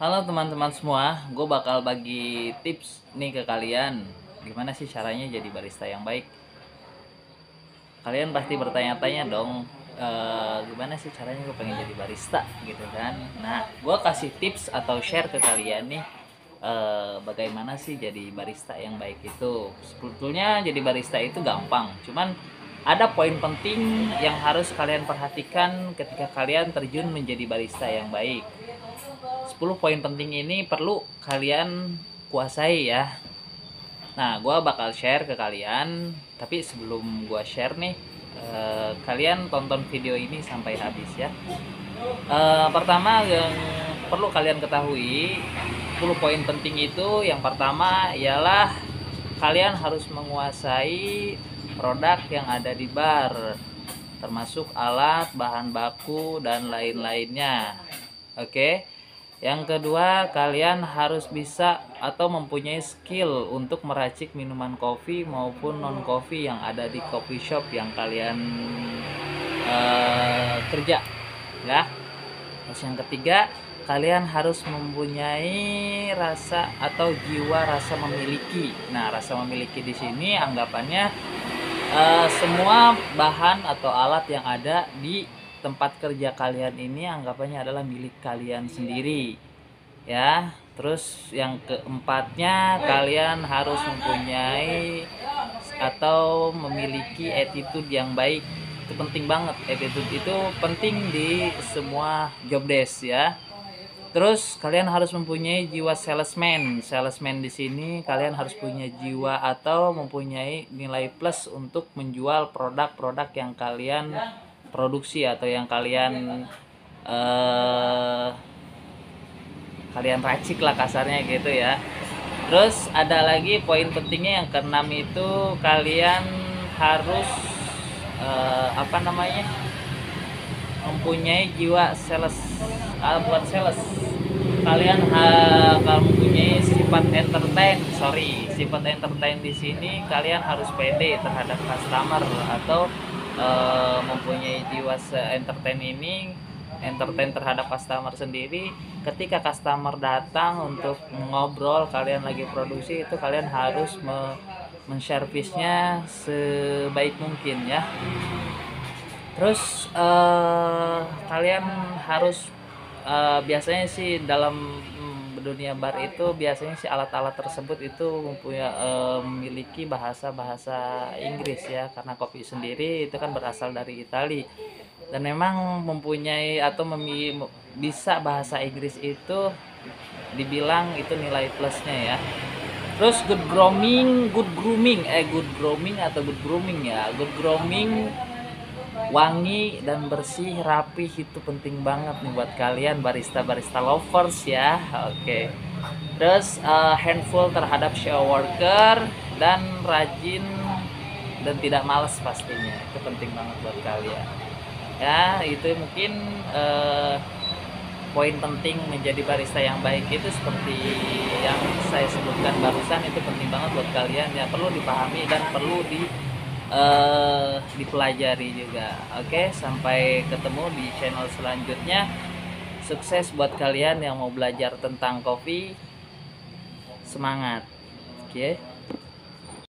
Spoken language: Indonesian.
Halo teman-teman semua, gue bakal bagi tips nih ke kalian. Gimana sih caranya jadi barista yang baik? Kalian pasti bertanya-tanya dong e, Gimana sih caranya gue pengen jadi barista gitu kan? Nah, gue kasih tips atau share ke kalian nih e, Bagaimana sih jadi barista yang baik itu. Sebetulnya jadi barista itu gampang Cuman ada poin penting yang harus kalian perhatikan ketika kalian terjun menjadi barista yang baik 10 poin penting ini perlu kalian kuasai ya. Nah gue bakal share ke kalian tapi sebelum gue share nih eh, kalian tonton video ini sampai habis ya. Eh, pertama yang perlu kalian ketahui 10 poin penting itu yang pertama ialah kalian harus menguasai produk yang ada di bar termasuk alat, bahan baku dan lain-lainnya. Oke yang kedua, kalian harus bisa atau mempunyai skill untuk meracik minuman kopi maupun non kopi yang ada di coffee shop yang kalian uh, kerja, ya. Terus yang ketiga, kalian harus mempunyai rasa atau jiwa rasa memiliki. Nah, rasa memiliki di sini anggapannya uh, semua bahan atau alat yang ada di tempat kerja kalian ini anggapannya adalah milik kalian sendiri ya. Terus yang keempatnya kalian harus mempunyai atau memiliki attitude yang baik. Itu penting banget attitude itu penting di semua job desk ya. Terus kalian harus mempunyai jiwa salesman. Salesman di sini kalian harus punya jiwa atau mempunyai nilai plus untuk menjual produk-produk yang kalian produksi atau yang kalian uh, kalian racik lah kasarnya gitu ya. Terus ada lagi poin pentingnya yang keenam itu kalian harus uh, apa namanya mempunyai jiwa sales uh, buat sales. Kalian kalau mempunyai sifat entertain sorry sifat entertain di sini kalian harus pede terhadap customer atau uh, mempunyai jiwa entertain ini entertain terhadap customer sendiri ketika customer datang untuk ngobrol kalian lagi produksi itu kalian harus me menservisnya sebaik mungkin ya. Terus uh, kalian harus uh, biasanya sih dalam dunia bar itu biasanya si alat-alat tersebut itu mempunyai uh, memiliki bahasa-bahasa Inggris ya karena kopi sendiri itu kan berasal dari Italia dan memang mempunyai atau memi bisa bahasa Inggris itu dibilang itu nilai plusnya ya. Terus good grooming good grooming eh good grooming atau good grooming ya good grooming wangi dan bersih rapih itu penting banget nih buat kalian barista barista lovers ya. Oke. Okay. terus uh, handful terhadap show worker dan rajin dan tidak males pastinya. Itu penting banget buat kalian. Ya itu mungkin uh, poin penting menjadi barista yang baik itu seperti yang saya sebutkan barusan itu penting banget buat kalian. Ya perlu dipahami dan perlu di uh, dipelajari juga. Oke sampai ketemu di channel selanjutnya. Sukses buat kalian yang mau belajar tentang kopi. Semangat. Oke